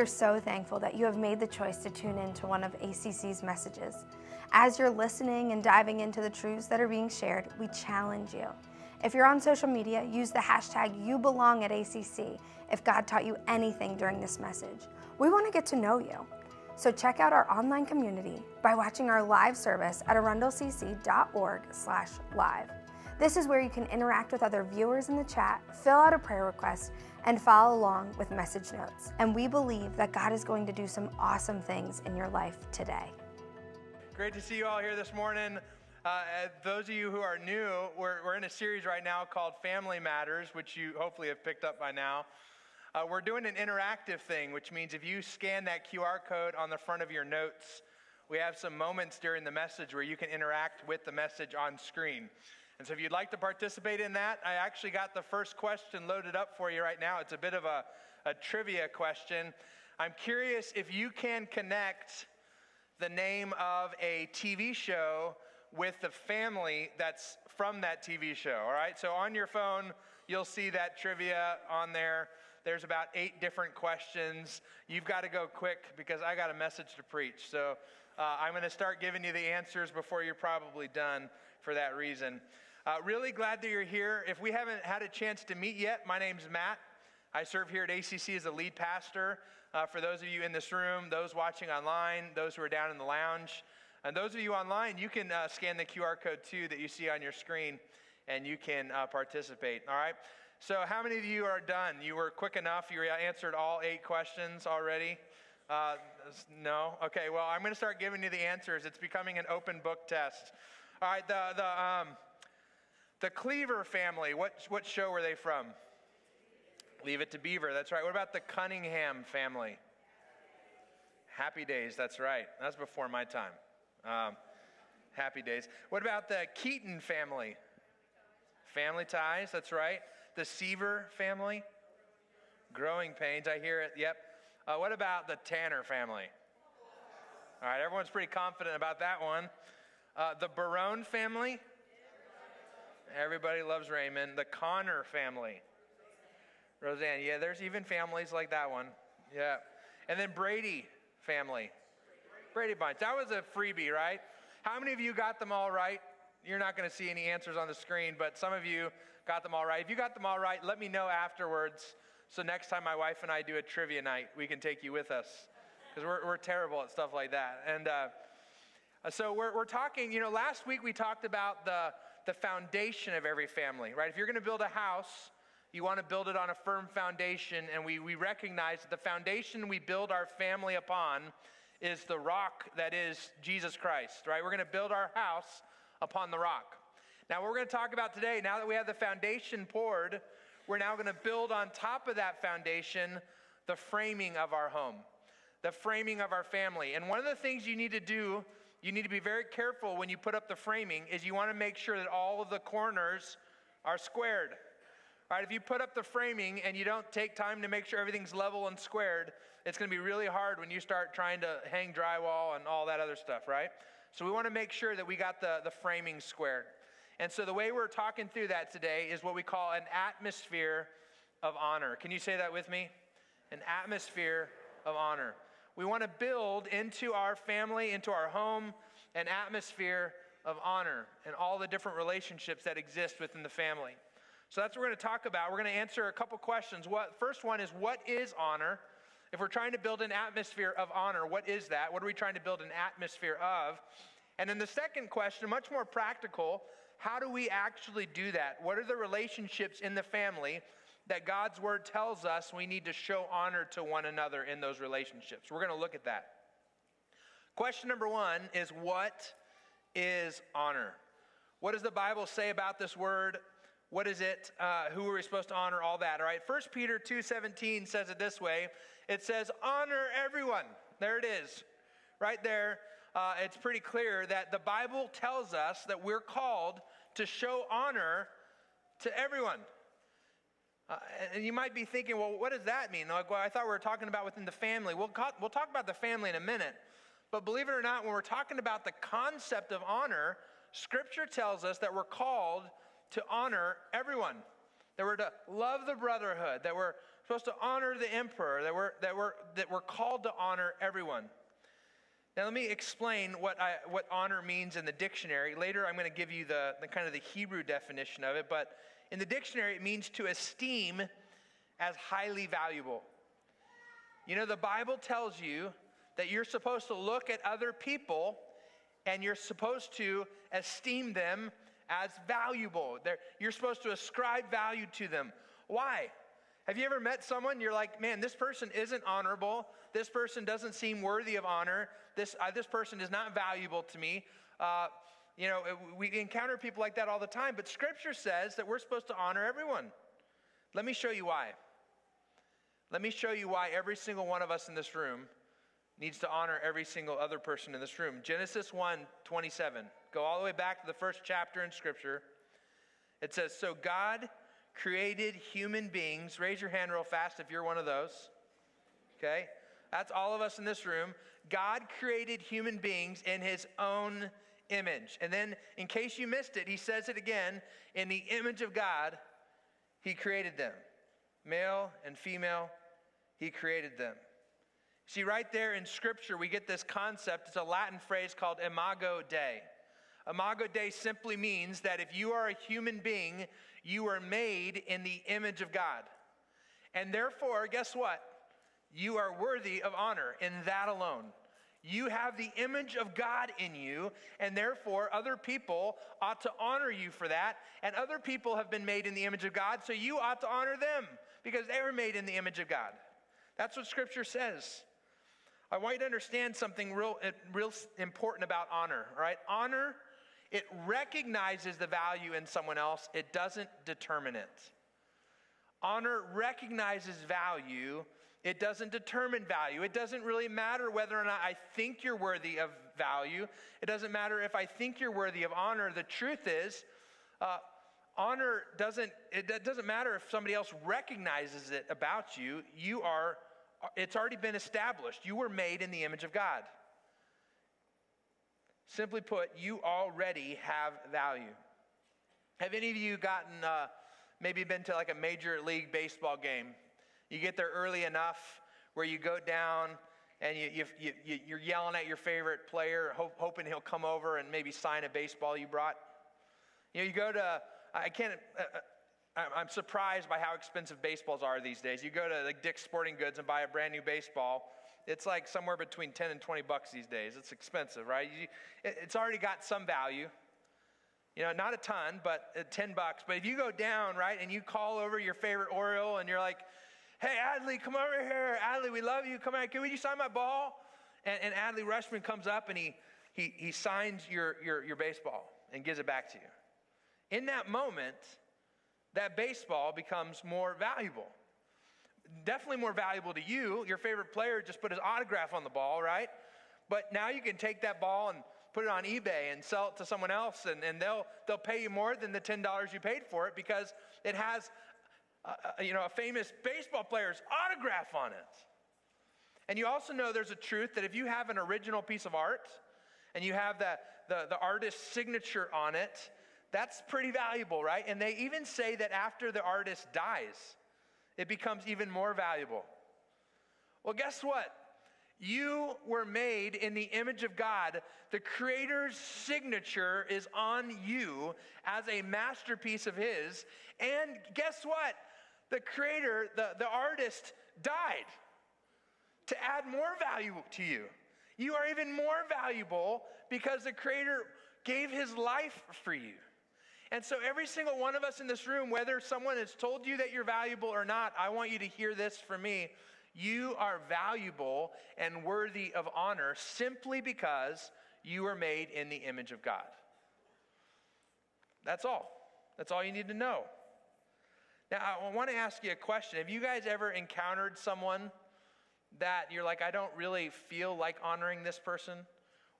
are so thankful that you have made the choice to tune in to one of ACC's messages. As you're listening and diving into the truths that are being shared, we challenge you. If you're on social media, use the hashtag YouBelong at ACC if God taught you anything during this message. We want to get to know you. So check out our online community by watching our live service at arundelcc.org/live. This is where you can interact with other viewers in the chat, fill out a prayer request, and follow along with message notes. And we believe that God is going to do some awesome things in your life today. Great to see you all here this morning. Uh, those of you who are new, we're, we're in a series right now called Family Matters, which you hopefully have picked up by now. Uh, we're doing an interactive thing, which means if you scan that QR code on the front of your notes, we have some moments during the message where you can interact with the message on screen. And so if you'd like to participate in that, I actually got the first question loaded up for you right now. It's a bit of a, a trivia question. I'm curious if you can connect the name of a TV show with the family that's from that TV show, all right? So on your phone, you'll see that trivia on there. There's about eight different questions. You've got to go quick because I got a message to preach. So uh, I'm going to start giving you the answers before you're probably done for that reason. Uh, really glad that you're here. If we haven't had a chance to meet yet, my name's Matt. I serve here at ACC as a lead pastor. Uh, for those of you in this room, those watching online, those who are down in the lounge, and those of you online, you can uh, scan the QR code too that you see on your screen and you can uh, participate. All right? So, how many of you are done? You were quick enough. You answered all eight questions already. Uh, no? Okay, well, I'm going to start giving you the answers. It's becoming an open book test. All right, the, the, um, the Cleaver family, what, what show were they from? Leave it to Beaver, that's right. What about the Cunningham family? Happy Days, that's right. That's before my time. Um, happy Days. What about the Keaton family? Family Ties, that's right. The Seaver family? Growing Pains, I hear it, yep. Uh, what about the Tanner family? All right, everyone's pretty confident about that one. Uh, the Barone family? Everybody loves Raymond. The Connor family. Roseanne. Yeah, there's even families like that one. Yeah. And then Brady family. Brady Bunch. That was a freebie, right? How many of you got them all right? You're not going to see any answers on the screen, but some of you got them all right. If you got them all right, let me know afterwards. So next time my wife and I do a trivia night, we can take you with us because we're, we're terrible at stuff like that. And uh, so we're, we're talking, you know, last week we talked about the the foundation of every family, right? If you're going to build a house, you want to build it on a firm foundation, and we, we recognize that the foundation we build our family upon is the rock that is Jesus Christ, right? We're going to build our house upon the rock. Now, what we're going to talk about today, now that we have the foundation poured, we're now going to build on top of that foundation the framing of our home, the framing of our family. And one of the things you need to do you need to be very careful when you put up the framing is you want to make sure that all of the corners are squared. Right? If you put up the framing and you don't take time to make sure everything's level and squared, it's going to be really hard when you start trying to hang drywall and all that other stuff, right? So we want to make sure that we got the, the framing squared. And so the way we're talking through that today is what we call an atmosphere of honor. Can you say that with me? An atmosphere of honor. We want to build into our family, into our home, an atmosphere of honor and all the different relationships that exist within the family. So that's what we're going to talk about. We're going to answer a couple questions. What first one is what is honor? If we're trying to build an atmosphere of honor, what is that? What are we trying to build an atmosphere of? And then the second question, much more practical, how do we actually do that? What are the relationships in the family that God's word tells us we need to show honor to one another in those relationships. We're going to look at that. Question number one is what is honor? What does the Bible say about this word? What is it? Uh, who are we supposed to honor? All that. All right. First Peter two seventeen says it this way. It says, "Honor everyone." There it is, right there. Uh, it's pretty clear that the Bible tells us that we're called to show honor to everyone. Uh, and you might be thinking, well, what does that mean? Like, well, I thought we were talking about within the family. We'll, we'll talk about the family in a minute. But believe it or not, when we're talking about the concept of honor, Scripture tells us that we're called to honor everyone. that we're to love the brotherhood, that we're supposed to honor the emperor, that we're, that we're, that we're called to honor everyone. Now, let me explain what, I, what honor means in the dictionary. Later, I'm going to give you the, the kind of the Hebrew definition of it, but in the dictionary, it means to esteem as highly valuable. You know, the Bible tells you that you're supposed to look at other people and you're supposed to esteem them as valuable. They're, you're supposed to ascribe value to them. Why? Have you ever met someone you're like, man, this person isn't honorable. This person doesn't seem worthy of honor. This, uh, this person is not valuable to me. Uh, you know, we encounter people like that all the time, but scripture says that we're supposed to honor everyone. Let me show you why. Let me show you why every single one of us in this room needs to honor every single other person in this room. Genesis 1 27. Go all the way back to the first chapter in Scripture. It says, So God created human beings. Raise your hand real fast if you're one of those. Okay? That's all of us in this room. God created human beings in his own image. And then, in case you missed it, he says it again in the image of God, he created them. Male and female, he created them. See, right there in Scripture, we get this concept. It's a Latin phrase called imago Dei. Imago Dei simply means that if you are a human being, you are made in the image of God. And therefore, guess what? You are worthy of honor in that alone. You have the image of God in you, and therefore other people ought to honor you for that. And other people have been made in the image of God, so you ought to honor them because they were made in the image of God. That's what Scripture says. I want you to understand something real, real important about honor, right? Honor, it recognizes the value in someone else, it doesn't determine it. Honor recognizes value, it doesn't determine value. It doesn't really matter whether or not I think you're worthy of value. It doesn't matter if I think you're worthy of honor. The truth is, uh, honor doesn't, it doesn't matter if somebody else recognizes it about you. You are, it's already been established. You were made in the image of God. Simply put, you already have value. Have any of you gotten, uh, maybe been to like a major league baseball game? You get there early enough where you go down and you, you, you, you're yelling at your favorite player, hope, hoping he'll come over and maybe sign a baseball you brought. You know, you go to, I can't, uh, uh I'm surprised by how expensive baseballs are these days. You go to like Dick's Sporting Goods and buy a brand new baseball. It's like somewhere between 10 and 20 bucks these days. It's expensive, right? It's already got some value. You know, not a ton, but uh, 10 bucks. But if you go down, right, and you call over your favorite Oriole and you're like, hey, Adley, come over here. Adley, we love you. Come on, can we just sign my ball? And, and Adley Rutschman comes up and he, he, he signs your, your, your baseball and gives it back to you. In that moment, that baseball becomes more valuable. Definitely more valuable to you. Your favorite player just put his autograph on the ball, right? But now you can take that ball and put it on eBay and sell it to someone else, and, and they'll, they'll pay you more than the $10 you paid for it because it has uh, you know, a famous baseball player's autograph on it. And you also know there's a truth that if you have an original piece of art and you have the, the, the artist's signature on it, that's pretty valuable, right? And they even say that after the artist dies, it becomes even more valuable. Well, guess what? You were made in the image of God. The Creator's signature is on you as a masterpiece of His. And guess what? The creator, the, the artist, died to add more value to you. You are even more valuable because the creator gave his life for you. And so, every single one of us in this room, whether someone has told you that you're valuable or not, I want you to hear this from me. You are valuable and worthy of honor simply because you are made in the image of God. That's all. That's all you need to know. Now, I want to ask you a question. Have you guys ever encountered someone that you're like, I don't really feel like honoring this person?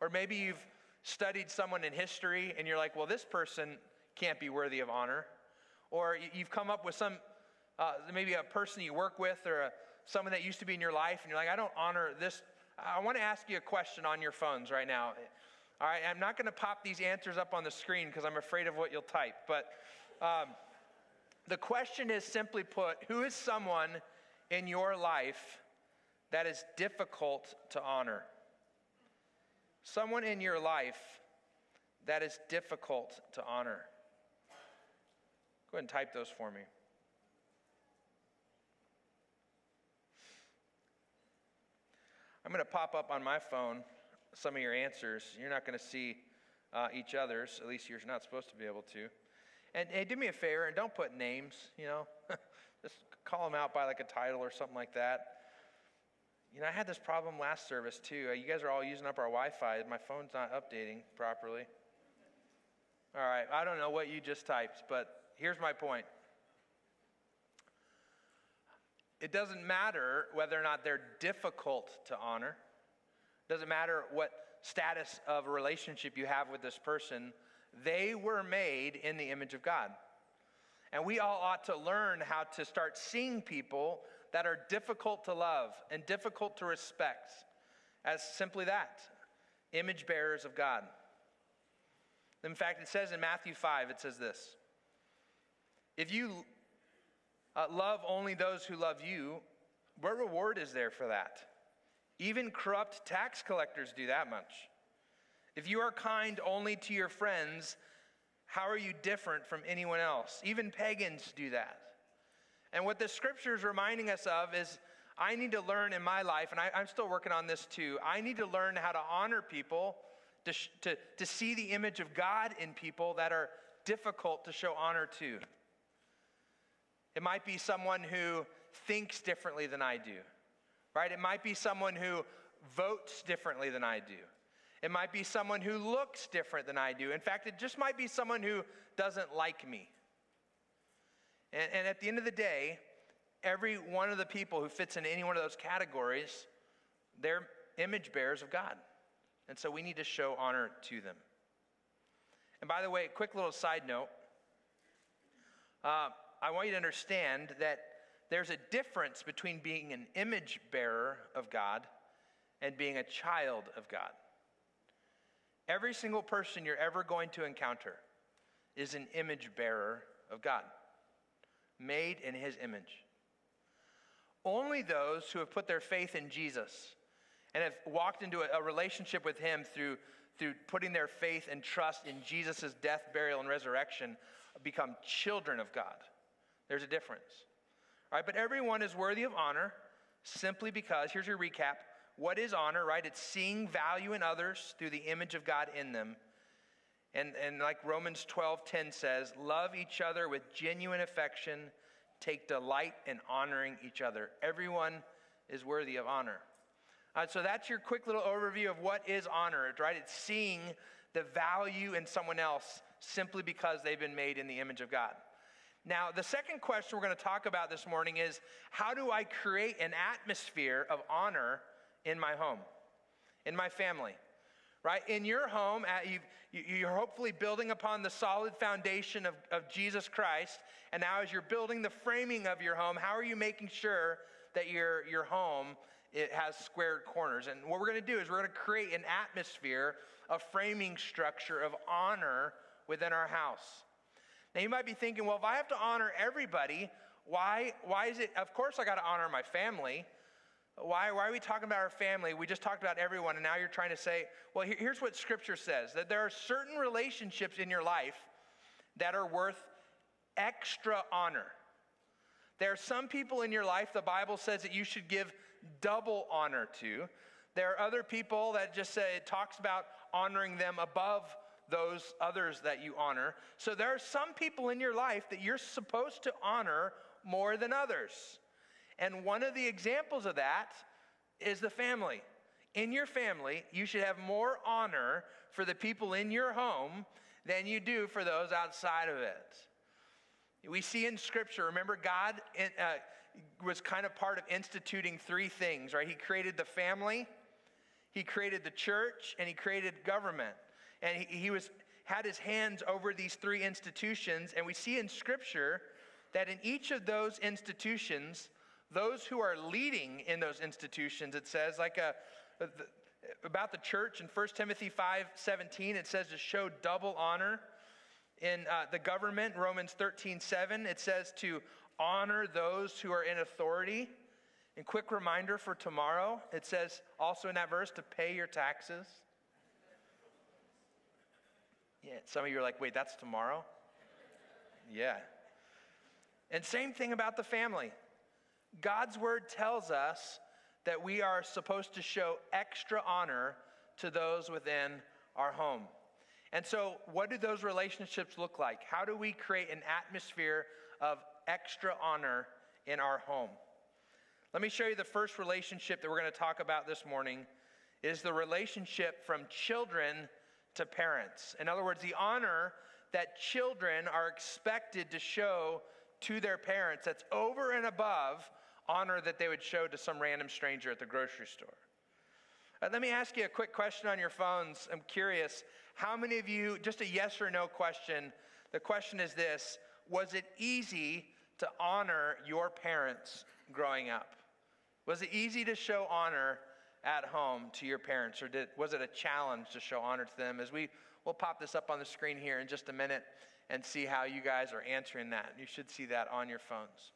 Or maybe you've studied someone in history and you're like, well, this person can't be worthy of honor. Or you've come up with some, uh, maybe a person you work with or a, someone that used to be in your life and you're like, I don't honor this. I want to ask you a question on your phones right now. All right, I'm not going to pop these answers up on the screen because I'm afraid of what you'll type. But, um, The question is simply put who is someone in your life that is difficult to honor? Someone in your life that is difficult to honor. Go ahead and type those for me. I'm going to pop up on my phone some of your answers. You're not going to see uh, each other's, at least you're not supposed to be able to. And hey, do me a favor and don't put names, you know. Just call them out by like a title or something like that. You know, I had this problem last service too. Uh, you guys are all using up our Wi Fi. My phone's not updating properly. All right, I don't know what you just typed, but here's my point. It doesn't matter whether or not they're difficult to honor. It doesn't matter what status of relationship you have with this person. They were made in the image of God. And we all ought to learn how to start seeing people that are difficult to love and difficult to respect as simply that image bearers of God. In fact, it says in Matthew 5, it says this If you uh, love only those who love you, what reward is there for that? Even corrupt tax collectors do that much. If you are kind only to your friends, how are you different from anyone else? Even pagans do that. And what the scripture is reminding us of is I need to learn in my life, and I, am still working on this too. I need to learn how to honor people, to, to, to see the image of God in people that are difficult to show honor to. It might be someone who thinks differently than I do, right? It might be someone who votes differently than I do. It might be someone who looks different than I do. In fact, it just might be someone who doesn't like me. And, and at the end of the day, every one of the people who fits in any one of those categories, they're image bearers of God. And so we need to show honor to them. And by the way, a quick little side note. Uh, I want you to understand that there's a difference between being an image bearer of God and being a child of God. Every single person you're ever going to encounter is an image bearer of God, made in his image. Only those who have put their faith in Jesus and have walked into a, relationship with him through, through putting their faith and trust in Jesus' death, burial, and resurrection become children of God. There's a difference. All right, but everyone is worthy of honor simply because, here's your recap. What is honor, right? It's seeing value in others through the image of God in them. And, and like Romans 12 10 says, love each other with genuine affection, take delight in honoring each other. Everyone is worthy of honor. Uh, so that's your quick little overview of what is honor, right? It's seeing the value in someone else simply because they've been made in the image of God. Now, the second question we're going to talk about this morning is how do I create an atmosphere of honor in my home, in my family? Right? In your home, you're hopefully building upon the solid foundation of, of Jesus Christ. And now, as you're building the framing of your home, how are you making sure that your, your home it has squared corners? And what we're going to do is we're going to create an atmosphere, a framing structure of honor within our house. Now, you might be thinking, well, if I have to honor everybody, why, why is it? Of course, I got to honor my family. Why, why are we talking about our family? We just talked about everyone, and now you're trying to say, well, here, here's what Scripture says that there are certain relationships in your life that are worth extra honor. There are some people in your life the Bible says that you should give double honor to. There are other people that just say it talks about honoring them above those others that you honor. So there are some people in your life that you're supposed to honor more than others. And one of the examples of that is the family. In your family, you should have more honor for the people in your home than you do for those outside of it. We see in Scripture, remember, God uh, was kind of part of instituting three things, right? He created the family, He created the church, and He created government and he, he was had his hands over these three institutions and we see in scripture that in each of those institutions those who are leading in those institutions it says like a, the, about the church in 1 timothy 5 17 it says to show double honor In uh, the government, Romans 13, 7, it says to honor those who are in authority. And quick reminder for tomorrow, it says also in that verse to pay your taxes. Yeah, some of you are like, wait, that's tomorrow? Yeah. And same thing about the family. God's word tells us that we are supposed to show extra honor to those within our home. And so, what do those relationships look like? How do we create an atmosphere of extra honor in our home? Let me show you the first relationship that we're going to talk about this morning is the relationship from children to parents. In other words, the honor that children are expected to show to their parents that's over and above honor that they would show to some random stranger at the grocery store. Uh, let me ask you a quick question on your phones. I'm curious, how many of you, just a yes or no question, the question is this Was it easy to honor your parents growing up? Was it easy to show honor at home to your parents, or did, was it a challenge to show honor to them? As we we'll pop this up on the screen here in just a minute and see how you guys are answering that. You should see that on your phones.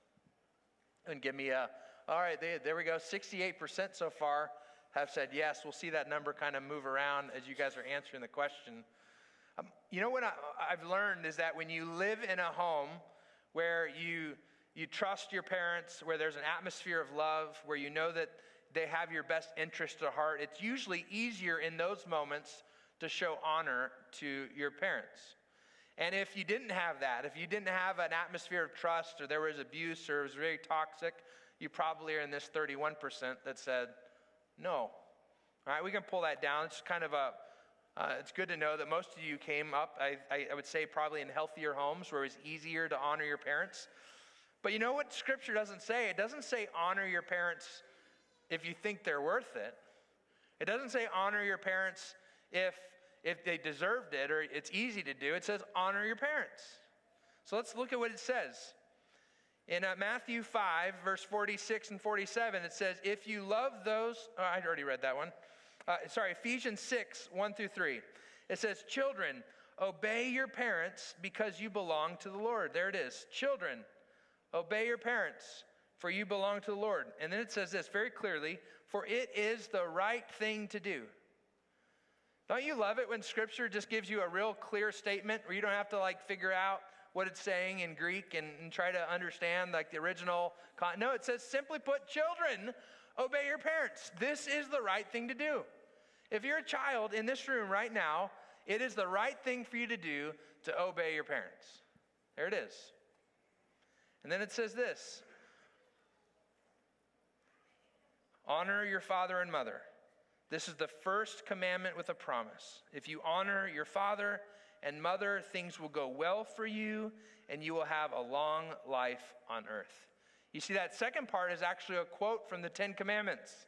And give me a, all right, they, there we go. 68% so far have said yes. We'll see that number kind of move around as you guys are answering the question. Um, you know what I, I've learned is that when you live in a home where you you trust your parents, where there's an atmosphere of love, where you know that they have your best interest at heart, it's usually easier in those moments to show honor to your parents. And if you didn't have that, if you didn't have an atmosphere of trust or there was abuse or it was very toxic, you probably are in this 31% that said no. All right, we can pull that down. It's kind of a, uh, it's good to know that most of you came up, I, I, I would say, probably in healthier homes where it was easier to honor your parents. But you know what Scripture doesn't say? It doesn't say honor your parents if you think they're worth it. It doesn't say honor your parents if if they deserved it or it's easy to do. It says honor your parents. So let's look at what it says. In uh, Matthew 5, verse 46 and 47, it says, If you love those, oh, I already read that one. Uh, sorry, Ephesians 6, 1 through 3. It says, Children, obey your parents because you belong to the Lord. There it is. Children, obey your parents, for you belong to the Lord. And then it says this very clearly For it is the right thing to do. Don't you love it when scripture just gives you a real clear statement where you don't have to like figure out what it's saying in Greek and, and try to understand like the original? Con- no, it says simply put, children, obey your parents. This is the right thing to do. If you're a child in this room right now, it is the right thing for you to do to obey your parents. There it is. And then it says this honor your father and mother. This is the first commandment with a promise. If you honor your father and mother, things will go well for you, and you will have a long life on earth. You see, that second part is actually a quote from the Ten Commandments.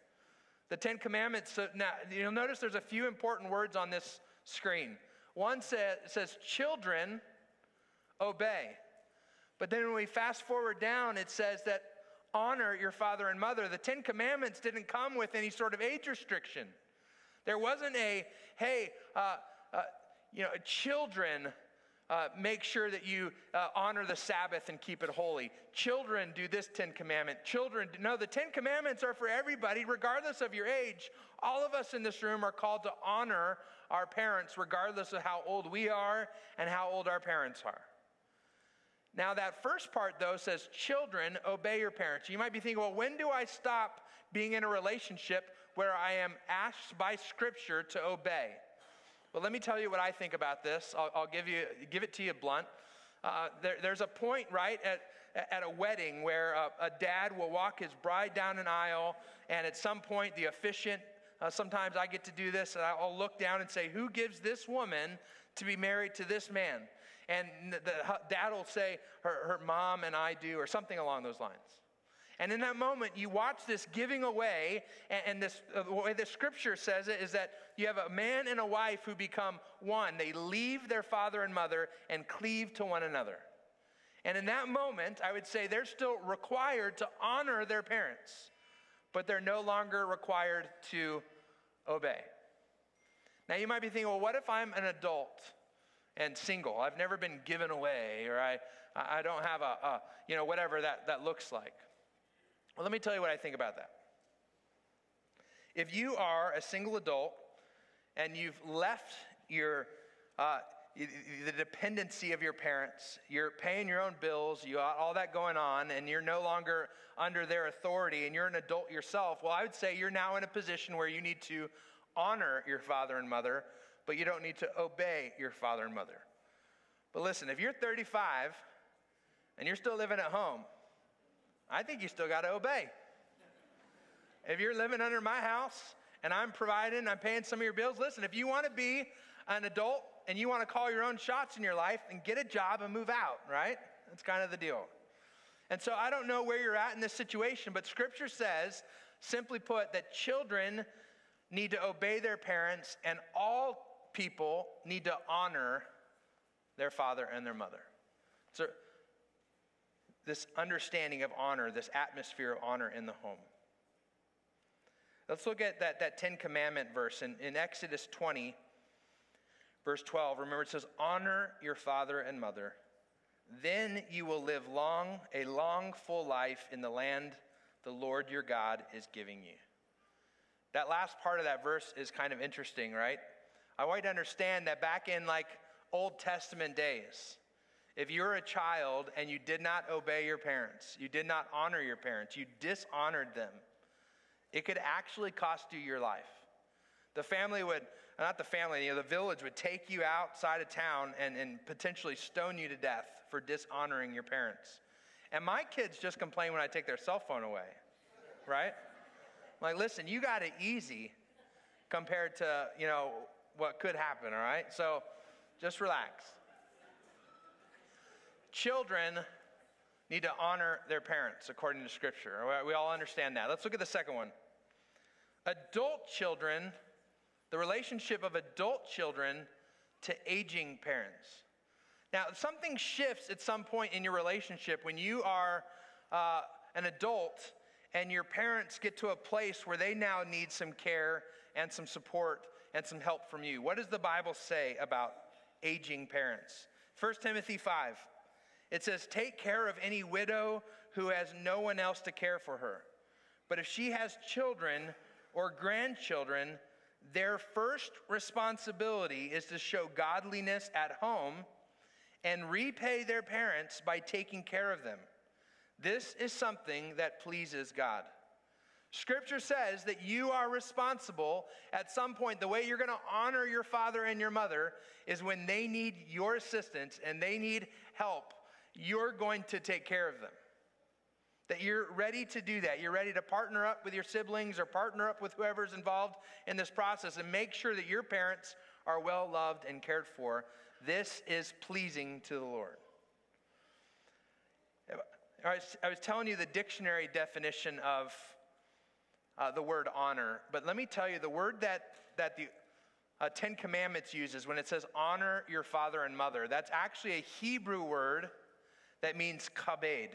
The Ten Commandments, so now you'll notice there's a few important words on this screen. One says, says Children, obey. But then when we fast forward down, it says that honor your father and mother. The Ten Commandments didn't come with any sort of age restriction. There wasn't a, hey, uh, uh, you know, children, uh, make sure that you uh, honor the Sabbath and keep it holy. Children do this Ten Commandment. Children, no, the Ten Commandments are for everybody, regardless of your age. All of us in this room are called to honor our parents, regardless of how old we are and how old our parents are. Now, that first part, though, says, Children, obey your parents. You might be thinking, well, when do I stop being in a relationship where I am asked by Scripture to obey? Well, let me tell you what I think about this. I'll, I'll give, you, give it to you blunt. Uh, there, there's a point, right, at, at a wedding where a, a, dad will walk his bride down an aisle, and at some point, the officiant, uh, sometimes I get to do this, and I'll look down and say, Who gives this woman to be married to this man? And the, dad will say, her, her mom and I do, or something along those lines. And in that moment, you watch this giving away, and, and this, uh, the way the scripture says it is that you have a man and a wife who become one. They leave their father and mother and cleave to one another. And in that moment, I would say they're still required to honor their parents, but they're no longer required to obey. Now, you might be thinking, well, what if I'm an adult? And single. I've never been given away, or I, I don't have a, a, you know, whatever that, that looks like. Well, let me tell you what I think about that. If you are a single adult and you've left your, uh, the dependency of your parents, you're paying your own bills, you got all that going on, and you're no longer under their authority, and you're an adult yourself, well, I would say you're now in a position where you need to honor your father and mother, but you don't need to obey your father and mother. But listen, if you're 35 and you're still living at home, I think you still got to obey. If you're living under my house and I'm providing, I'm paying some of your bills, listen, if you want to be an adult and you want to call your own shots in your life, and get a job and move out, right? That's kind of the deal. And so I don't know where you're at in this situation, but scripture says, simply put, that children need to obey their parents and all people need to honor their father and their mother. So, this understanding of honor, this atmosphere of honor in the home. Let's look at that, that Ten Commandment verse in, in Exodus 20, verse 12. Remember, it says, Honor your father and mother. Then you will live long, a long, full life in the land the Lord your God is giving you. That last part of that verse is kind of interesting, right? I want you to understand that back in like Old Testament days, if you're a child and you did not obey your parents, you did not honor your parents, you dishonored them, it could actually cost you your life. The family would, not the family, you know, the village would take you outside of town and, and potentially stone you to death for dishonoring your parents. And my kids just complain when I take their cell phone away, right? Like, listen, you got it easy compared to, you know, what could happen, all right? So just relax. Children need to honor their parents according to Scripture. We all understand that. Let's look at the second one. Adult children, the relationship of adult children to aging parents. Now, something shifts at some point in your relationship when you are uh, an adult and your parents get to a place where they now need some care and some support and some help from you. What does the Bible say about aging parents? 1 Timothy 5 it says, Take care of any widow who has no one else to care for her. But if she has children or grandchildren, their first responsibility is to show godliness at home and repay their parents by taking care of them. This is something that pleases God. Scripture says that you are responsible at some point. The way you're going to honor your father and your mother is when they need your assistance and they need help you're going to take care of them. That you're ready to do that. You're ready to partner up with your siblings or partner up with whoever's involved in this process and make sure that your parents are well loved and cared for. This is pleasing to the Lord. I was, I was telling you the dictionary definition of uh, the word honor, but let me tell you the word that, that the uh, Ten Commandments uses when it says honor your father and mother, that's actually a Hebrew word that means kabed.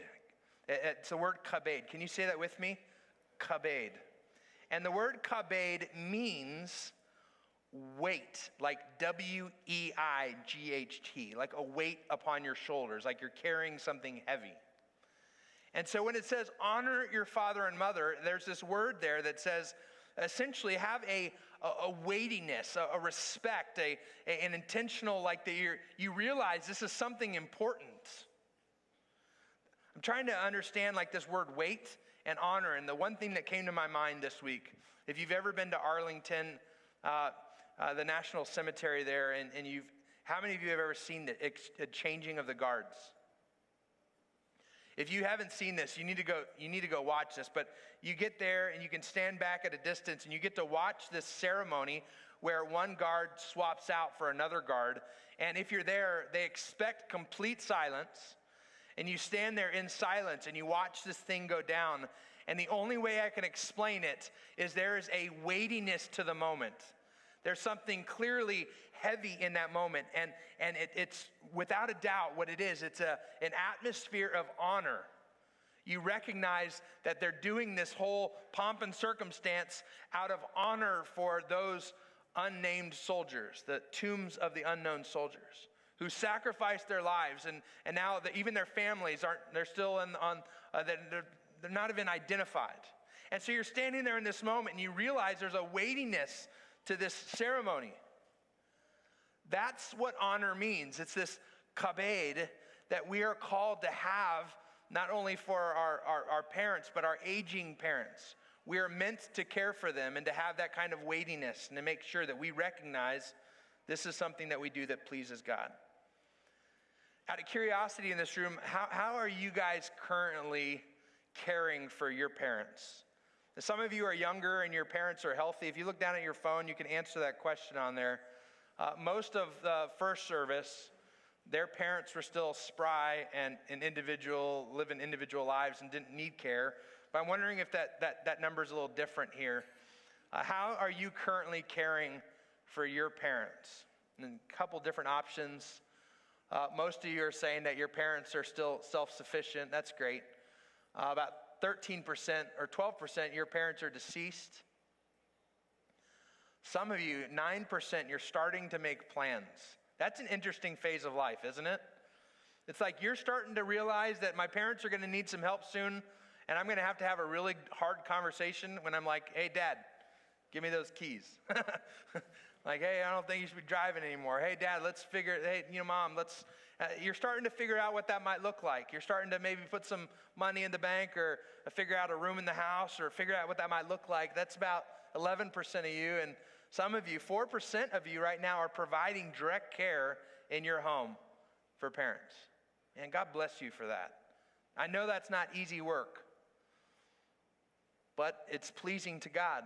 It's the word kabed. Can you say that with me? Kabed. And the word kabed means weight, like W E I G H T, like a weight upon your shoulders, like you're carrying something heavy. And so when it says honor your father and mother, there's this word there that says essentially have a, a, a weightiness, a, a respect, a, a, an intentional, like that you you realize this is something important. I'm trying to understand like this word weight and honor. And the one thing that came to my mind this week, if you've ever been to Arlington, uh, uh, the National Cemetery there, and, and you've, how many of you have ever seen the ex- changing of the guards? If you haven't seen this, you need to go you need to go watch this, but you get there and you can stand back at a distance and you get to watch this ceremony where one guard swaps out for another guard. And if you're there, they expect complete silence and you stand there in silence and you watch this thing go down. And the only way I can explain it is there is a weightiness to the moment. There's something clearly heavy in that moment. And, and it, it's without a doubt what it is it's a, an atmosphere of honor. You recognize that they're doing this whole pomp and circumstance out of honor for those unnamed soldiers, the tombs of the unknown soldiers who sacrificed their lives, and, and now the, even their families aren't, they're still in, on, uh, they're, they're not even identified. And so you're standing there in this moment and you realize there's a weightiness to this ceremony. That's what honor means. It's this kabed that we are called to have not only for our, our, our, parents, but our aging parents. We are meant to care for them and to have that kind of weightiness and to make sure that we recognize this is something that we do that pleases God. Out of curiosity in this room, how, how are you guys currently caring for your parents? Some of you are younger and your parents are healthy. If you look down at your phone, you can answer that question on there. Uh, most of the first service, their parents were still spry and an individual, living individual lives and didn't need care. But I'm wondering if that, that, that number is a little different here. Uh, how are you currently caring for your parents? And a couple different options. Uh, most of you are saying that your parents are still self sufficient. That's great. Uh, about 13% or 12% your parents are deceased. Some of you, 9%, you're starting to make plans. That's an interesting phase of life, isn't it? It's like you're starting to realize that my parents are going to need some help soon, and I'm going to have to have a really hard conversation when I'm like, hey, dad, give me those keys. like, hey, I don't think you should be driving anymore. Hey, dad, let's figure, hey, you know, mom, let's, uh, you're starting to figure out what that might look like. You're starting to maybe put some money in the bank or uh, figure out a room in the house or figure out what that might look like. That's about 11% of you. And some of you, 4% of you right now, are providing direct care in your home for parents. And God bless you for that. I know that's not easy work, but it's pleasing to God.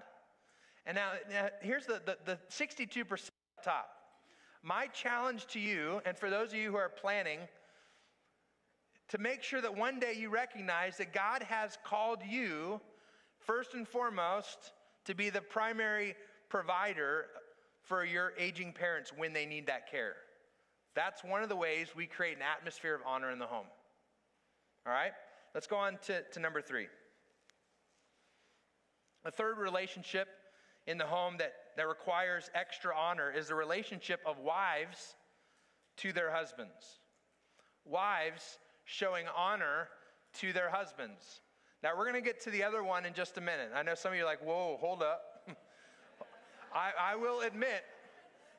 And now, now here's the, the, the 62% top. My challenge to you, and for those of you who are planning, to make sure that one day you recognize that God has called you, first and foremost, to be the primary provider for your aging parents when they need that care. That's one of the ways we create an atmosphere of honor in the home. All right? Let's go on to, to number three. A third relationship in the home that that requires extra honor is the relationship of wives to their husbands. Wives showing honor to their husbands. Now, we're going to get to the other one in just a minute. I know some of you are like, whoa, hold up. I, I will admit,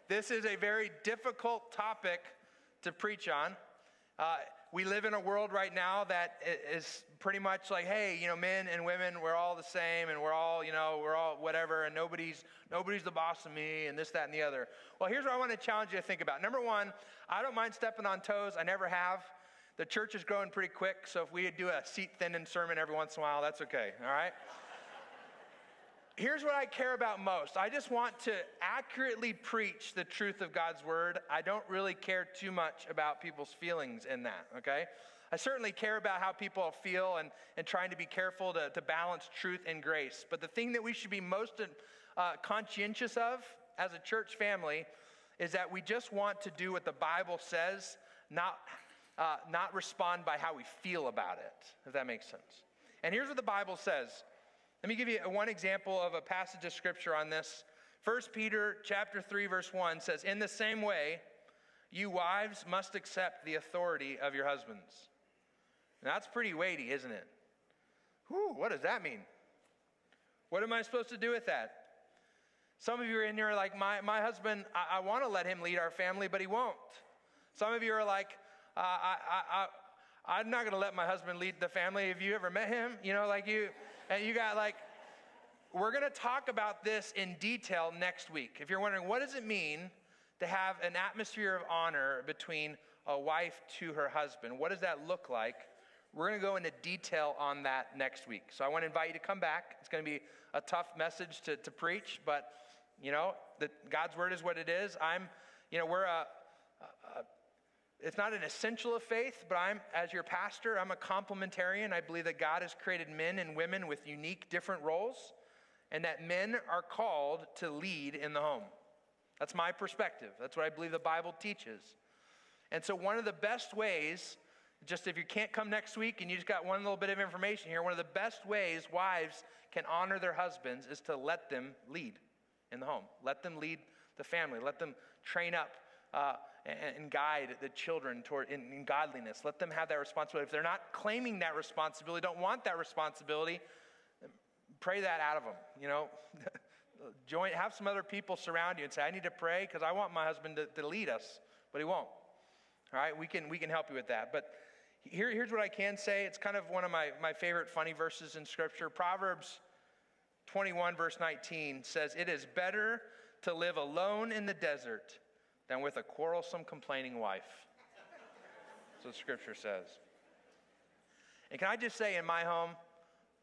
this is a very difficult topic to preach on. Uh, we live in a world right now that is pretty much like, hey, you know, men and women, we're all the same, and we're all, you know, we're all whatever, and nobody's nobody's the boss of me, and this, that, and the other. Well, here's what I want to challenge you to think about. Number one, I don't mind stepping on toes. I never have. The church is growing pretty quick, so if we do a seat thinning sermon every once in a while, that's okay. All right here's what I care about most. I just want to accurately preach the truth of God's word. I don't really care too much about people's feelings in that, okay? I certainly care about how people feel and, and trying to be careful to, to balance truth and grace. But the thing that we should be most uh, conscientious of as a church family is that we just want to do what the Bible says, not, uh, not respond by how we feel about it, if that makes sense. And here's what the Bible says let me give you one example of a passage of scripture on this. 1 Peter chapter 3 verse 1 says, "In the same way, you wives must accept the authority of your husbands." And that's pretty weighty, isn't it? Whew, what does that mean? What am I supposed to do with that? Some of you are in here like, my, my husband, I, I want to let him lead our family, but he won't. Some of you are like, uh, I, I, I, I'm not going to let my husband lead the family. Have you ever met him? You know, like you, and you got like, we're going to talk about this in detail next week. If you're wondering, what does it mean to have an atmosphere of honor between a wife to her husband? What does that look like? We're going to go into detail on that next week. So I want to invite you to come back. It's going to be a tough message to, to preach, but you know, the, God's word is what it is. I'm, you know, we're a, it's not an essential of faith, but I'm, as your pastor, I'm a complementarian. I believe that God has created men and women with unique, different roles, and that men are called to lead in the home. That's my perspective. That's what I believe the Bible teaches. And so, one of the best ways, just if you can't come next week and you just got one little bit of information here, one of the best ways wives can honor their husbands is to let them lead in the home. Let them lead the family. Let them train up uh, and, guide the children toward in, in godliness. Let them have that responsibility. If they're not claiming that responsibility, don't want that responsibility, pray that out of them. You know, join, have some other people surround you and say, I need to pray because I want my husband to, to lead us, but he won't. All right, we can, we can help you with that. But here, here's what I can say. It's kind of one of my, my favorite funny verses in Scripture. Proverbs 21, verse 19 says, It is better to live alone in the desert than with a quarrelsome, complaining wife. That's what Scripture says. And can I just say, in my home,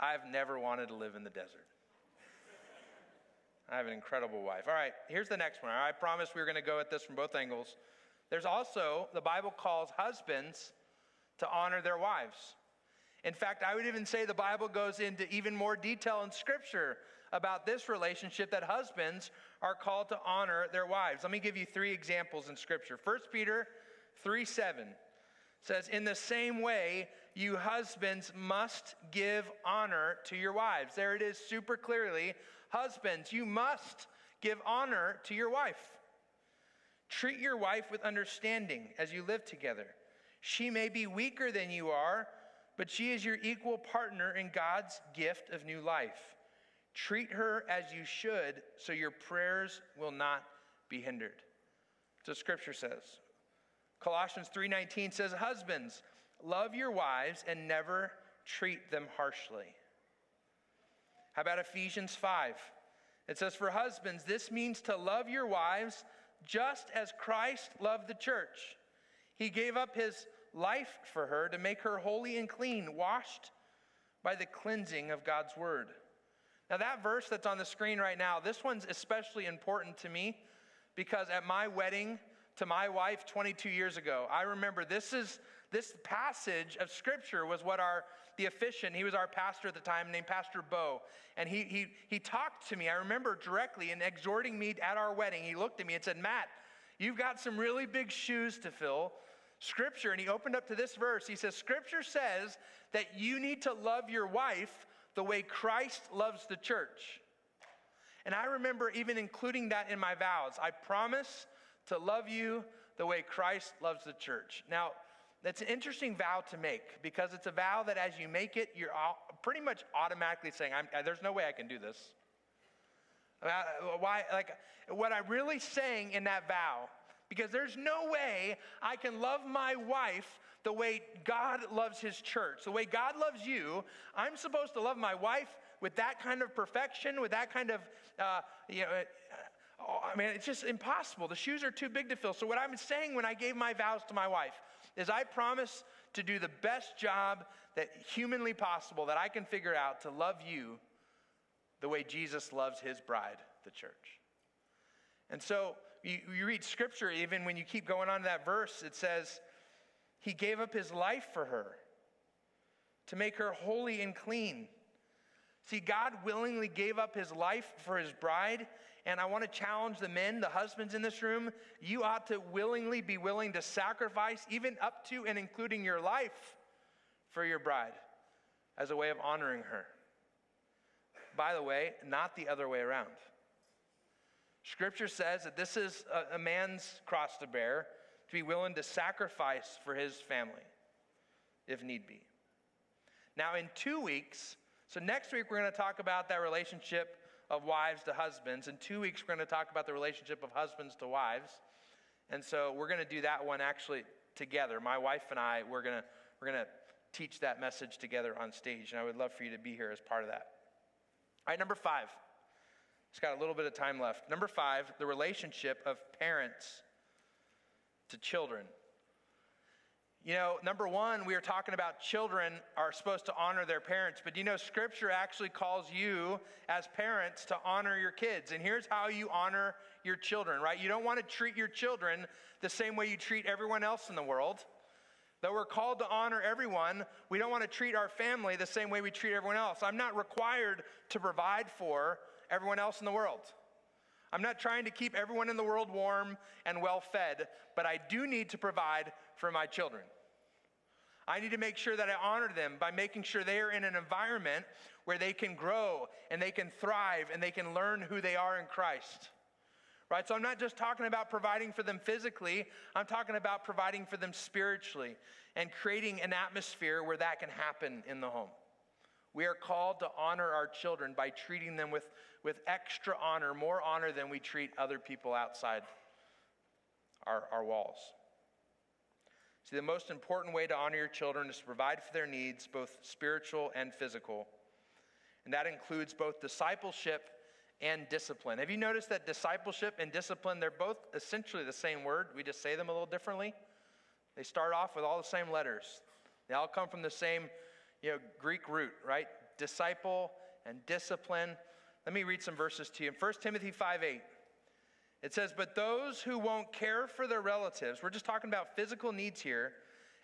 I've never wanted to live in the desert. I have an incredible wife. All right, here's the next one. I promised we were going to go at this from both angles. There's also, the Bible calls husbands to honor their wives. In fact, I would even say the Bible goes into even more detail in Scripture about this relationship that husbands are called to honor their wives. Let me give you three examples in Scripture. 1 Peter 3 7 says, In the same way, you husbands must give honor to your wives. There it is super clearly. Husbands, you must give honor to your wife. Treat your wife with understanding as you live together. She may be weaker than you are, but she is your equal partner in God's gift of new life. Treat her as you should, so your prayers will not be hindered. So scripture says. Colossians 3:19 says, "Husbands, love your wives and never treat them harshly." How about Ephesians 5? It says, For husbands, this means to love your wives just as Christ loved the church. He gave up his life for her to make her holy and clean, washed by the cleansing of God's word. Now, that verse that's on the screen right now, this one's especially important to me because at my wedding to my wife 22 years ago, I remember this is this passage of scripture was what our the officiant, he was our pastor at the time named Pastor Bo, and he he he talked to me. I remember directly and exhorting me at our wedding. He looked at me and said, "Matt, you've got some really big shoes to fill." Scripture, and he opened up to this verse. He says, Scripture says that you need to love your wife the way Christ loves the church. And I remember even including that in my vows. I promise to love you the way Christ loves the church. Now, that's an interesting vow to make because it's a vow that as you make it, you're pretty much automatically saying, uh, There's no way I can do this. Uh, why? Like, what I'm really saying in that vow, because there's no way I can love my wife the way God loves his church, the way God loves you. I'm supposed to love my wife with that kind of perfection, with that kind of, uh, you know, oh, I mean, it's just impossible. The shoes are too big to fill. So, what I'm saying when I gave my vows to my wife is I promise to do the best job that humanly possible that I can figure out to love you the way Jesus loves his bride, the church. And so, you, you read scripture, even when you keep going on to that verse, it says, He gave up His life for her to make her holy and clean. See, God willingly gave up His life for His bride. And I want to challenge the men, the husbands in this room. You ought to willingly be willing to sacrifice, even up to and including your life, for your bride as a way of honoring her. By the way, not the other way around. Scripture says that this is a, man's cross to bear, be willing to sacrifice for his family, if need be. Now, in two weeks, so next week we're going to talk about that relationship of wives to husbands. In two weeks, we're going to talk about the relationship of husbands to wives. And so we're going to do that one actually together. My wife and I, we're going to, we're going to teach that message together on stage. And I would love for you to be here as part of that. All right, number five. It's got a little bit of time left. Number five, the relationship of parents to children. You know, number one, we are talking about children are supposed to honor their parents, but you know, scripture actually calls you as parents to honor your kids. And here's how you honor your children, right? You don't want to treat your children the same way you treat everyone else in the world. Though we're called to honor everyone, we don't want to treat our family the same way we treat everyone else. I'm not required to provide for everyone else in the world. I'm not trying to keep everyone in the world warm and well fed, but I do need to provide for my children. I need to make sure that I honor them by making sure they are in an environment where they can grow and they can thrive and they can learn who they are in Christ. Right? So I'm not just talking about providing for them physically, I'm talking about providing for them spiritually and creating an atmosphere where that can happen in the home. We are called to honor our children by treating them with, with extra honor, more honor than we treat other people outside our, our walls. See, the most important way to honor your children is to provide for their needs, both spiritual and physical. And that includes both discipleship and discipline. Have you noticed that discipleship and discipline, they're both essentially the same word? We just say them a little differently. They start off with all the same letters. They all come from the same you know, Greek root, right? Disciple and discipline. Let me read some verses to you. In 1 Timothy 5 8, it says, But those who won't care for their relatives, we're just talking about physical needs here,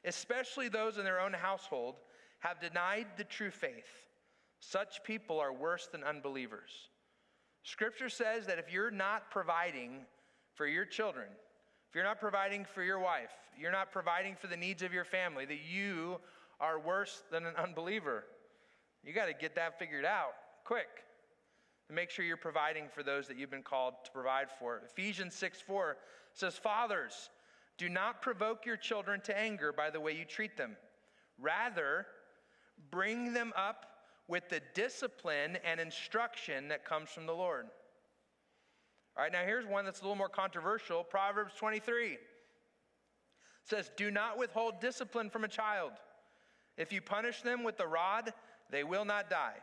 especially those in their own household, have denied the true faith. Such people are worse than unbelievers. Scripture says that if you're not providing for your children, if you're not providing for your wife, you're not providing for the needs of your family, that you are worse than an unbeliever. You got to get that figured out quick and make sure you're providing for those that you've been called to provide for. Ephesians 6 4 says, Fathers, do not provoke your children to anger by the way you treat them. Rather, bring them up with the discipline and instruction that comes from the Lord. All right, now here's one that's a little more controversial Proverbs 23 says, Do not withhold discipline from a child. If you punish them with the rod, they will not die.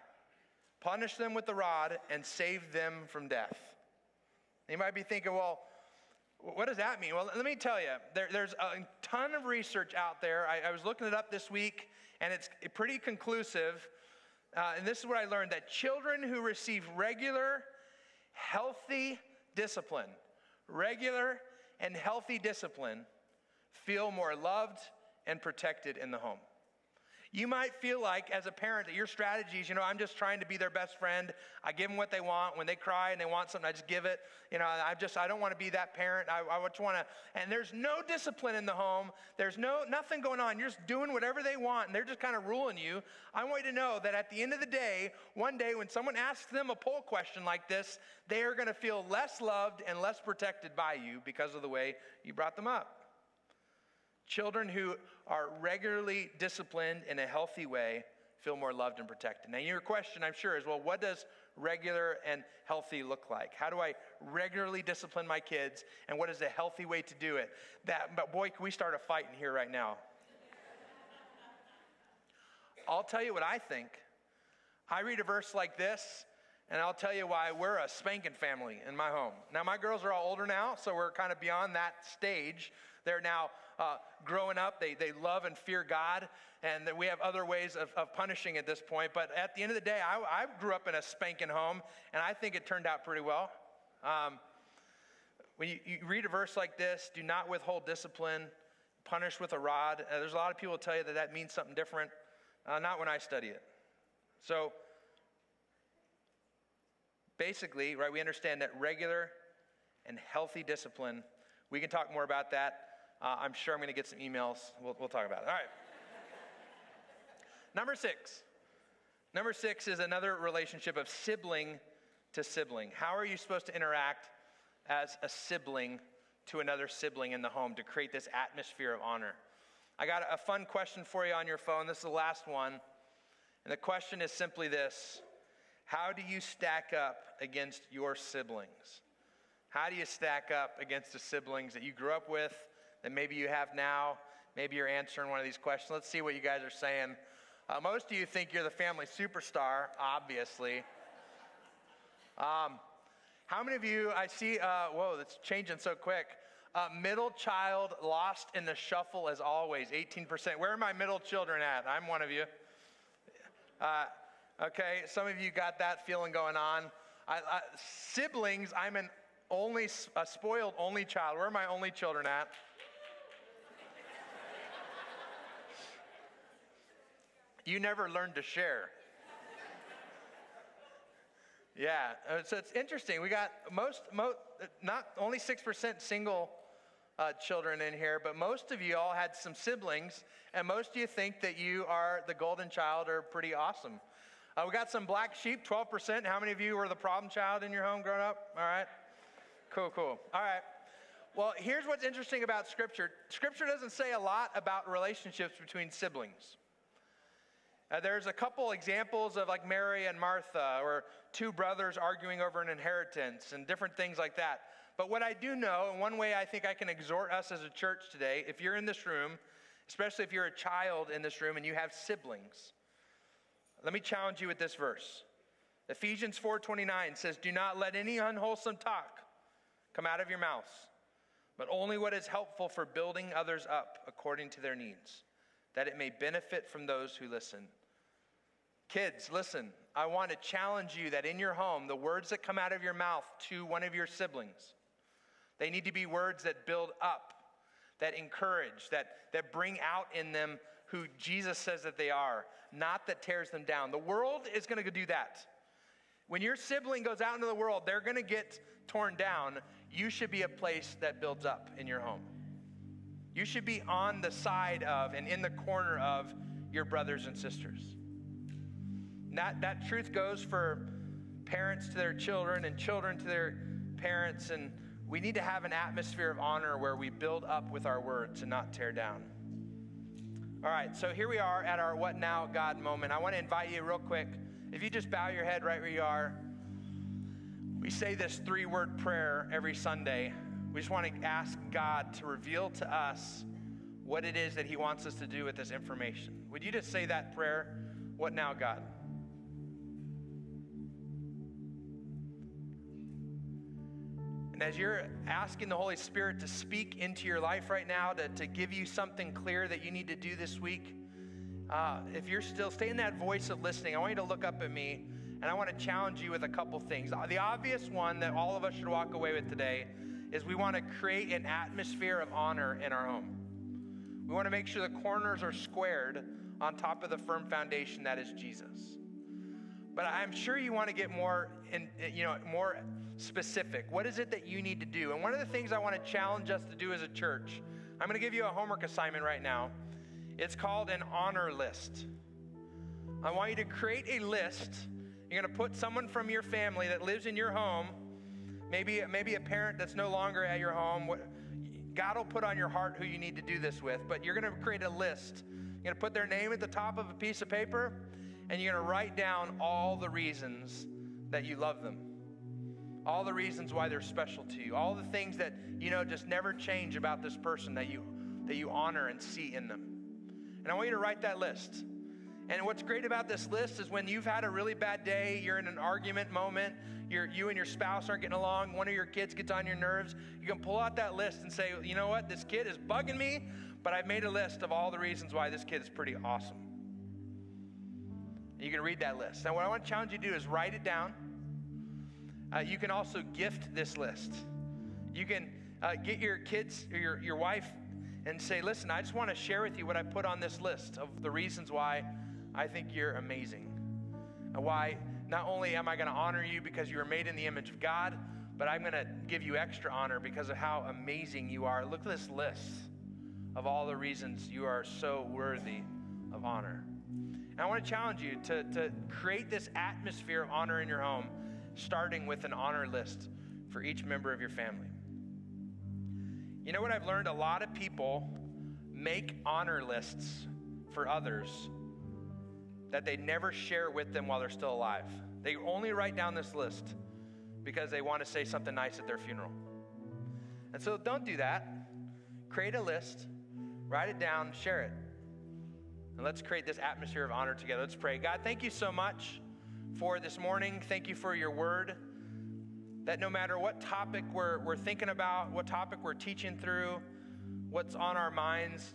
Punish them with the rod and save them from death. You might be thinking, well, what does that mean? Well, let me tell you, there, there's a ton of research out there. I, I, was looking it up this week, and it's pretty conclusive. Uh, and this is what I learned that children who receive regular, healthy discipline, regular and healthy discipline, feel more loved and protected in the home. You might feel like, as a parent, that your strategies, you know, I'm just trying to be their best friend. I give them what they want. When they cry and they want something, I just give it. You know, I just, I don't want to be that parent. I, I just want to, and there's no discipline in the home. There's no, nothing going on. You're just doing whatever they want, and they're just kind of ruling you. I want you to know that at the end of the day, one day when someone asks them a poll question like this, they are going to feel less loved and less protected by you because of the way you brought them up. Children who are regularly disciplined in a healthy way feel more loved and protected. Now, your question, I'm sure, is well, what does regular and healthy look like? How do I regularly discipline my kids, and what is a healthy way to do it? That, but boy, can we start a fight in here right now. I'll tell you what I think. I read a verse like this, and I'll tell you why we're a spanking family in my home. Now, my girls are all older now, so we're kind of beyond that stage. They're now uh, growing up, they, they love and fear God, and that we have other ways of, of punishing at this point. But at the end of the day, I, I grew up in a spanking home, and I think it turned out pretty well. Um, when you, you, read a verse like this, do not withhold discipline, punish with a rod. Uh, there's a lot of people tell you that that means something different. Uh, not when I study it. So, basically, right, we understand that regular and healthy discipline, we can talk more about that uh, I'm sure I'm going to get some emails. We'll, we'll talk about it. All right. Number six. Number six is another relationship of sibling to sibling. How are you supposed to interact as a sibling to another sibling in the home to create this atmosphere of honor? I got a fun question for you on your phone. This is the last one. And the question is simply this How do you stack up against your siblings? How do you stack up against the siblings that you grew up with, that maybe you have now. Maybe you're answering one of these questions. Let's see what you guys are saying. Uh, most of you think you're the family superstar, obviously. Um, how many of you, I see, uh, whoa, that's changing so quick. Uh, middle child lost in the shuffle as always, 18%. Where are my middle children at? I'm one of you. Uh, okay, some of you got that feeling going on. I, I, siblings, I'm an only, a spoiled only child. Where are my only children at? You never learned to share. yeah, uh, so it's interesting. We got most, most not only 6% single uh, children in here, but most of you all had some siblings, and most of you think that you are the golden child or pretty awesome. Uh, we got some black sheep, 12%. How many of you were the problem child in your home growing up? All right. Cool, cool. All right. Well, here's what's interesting about Scripture Scripture doesn't say a lot about relationships between siblings. Uh, there's a couple examples of like Mary and Martha, or two brothers arguing over an inheritance, and different things like that. But what I do know, and one way I think I can exhort us as a church today, if you're in this room, especially if you're a child in this room and you have siblings, let me challenge you with this verse. Ephesians 4:29 says, "Do not let any unwholesome talk come out of your mouths, but only what is helpful for building others up according to their needs, that it may benefit from those who listen." Kids, listen, I want to challenge you that in your home, the words that come out of your mouth to one of your siblings, they need to be words that build up, that encourage, that, that bring out in them who Jesus says that they are, not that tears them down. The world is going to do that. When your sibling goes out into the world, they're going to get torn down. You should be a place that builds up in your home. You should be on the side of and in the corner of your brothers and sisters. That, that truth goes for parents to their children and children to their parents. And we need to have an atmosphere of honor where we build up with our words and not tear down. All right, so here we are at our What Now God moment. I want to invite you, real quick, if you just bow your head right where you are. We say this three word prayer every Sunday. We just want to ask God to reveal to us what it is that He wants us to do with this information. Would you just say that prayer? What now, God? And as you're asking the Holy Spirit to speak into your life right now, to, to give you something clear that you need to do this week, uh, if you're still, stay in that voice of listening. I want you to look up at me and I want to challenge you with a couple things. The obvious one that all of us should walk away with today is we want to create an atmosphere of honor in our home. We want to make sure the corners are squared on top of the firm foundation that is Jesus. But I'm sure you want to get more, in, you know, more specific. What is it that you need to do? And one of the things I want to challenge us to do as a church, I'm going to give you a homework assignment right now. It's called an honor list. I want you to create a list. You're going to put someone from your family that lives in your home, maybe, maybe a parent that's no longer at your home. God will put on your heart who you need to do this with, but you're going to create a list. You're going to put their name at the top of a piece of paper, and you're going to write down all the reasons that you love them all the reasons why they're special to you, all the things that you know just never change about this person that you that you honor and see in them. And I want you to write that list. And what's great about this list is when you've had a really bad day, you're in an argument moment, you're, you and your spouse aren't getting along, one of your kids gets on your nerves, you can pull out that list and say, you know what, this kid is bugging me, but I've made a list of all the reasons why this kid is pretty awesome. You can read that list. Now, what I want to challenge you to do is write it down uh, you can also gift this list. You can uh, get your kids or your, your wife and say, listen, I just want to share with you what I put on this list of the reasons why I think you're amazing. And why not only am I going to honor you because you were made in the image of God, but I'm going to give you extra honor because of how amazing you are. Look at this list of all the reasons you are so worthy of honor. And I want to challenge you to, to create this atmosphere of honor in your home starting with an honor list for each member of your family. You know what I've learned? A lot of people make honor lists for others that they never share with them while they're still alive. They only write down this list because they want to say something nice at their funeral. And so don't do that. Create a list, write it down, share it. And let's create this atmosphere of honor together. Let's pray. God, thank you so much for this morning. Thank you for your word. That no matter what topic we're, we're thinking about, what topic we're teaching through, what's on our minds,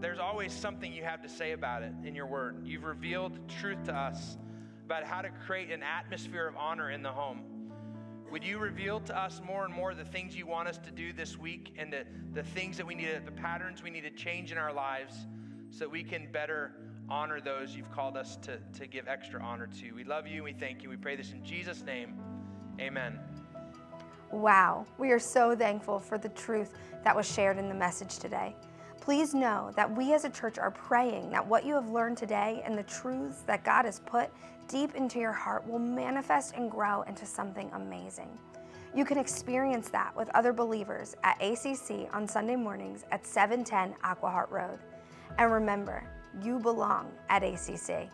there's always something you have to say about it in your word. You've revealed truth to us about how to create an atmosphere of honor in the home. Would you reveal to us more and more the things you want us to do this week and the, the things that we need, the patterns we need to change in our lives so that we can better honor those you've called us to, to give extra honor to. We love you and we thank you. We pray this in Jesus' name. Amen. Wow, we are so thankful for the truth that was shared in the message today. Please know that we as a church are praying that what you have learned today and the truths that God has put deep into your heart will manifest and grow into something amazing. You can experience that with other believers at ACC on Sunday mornings at 710 Aquahart Road. And remember, you belong at ACC.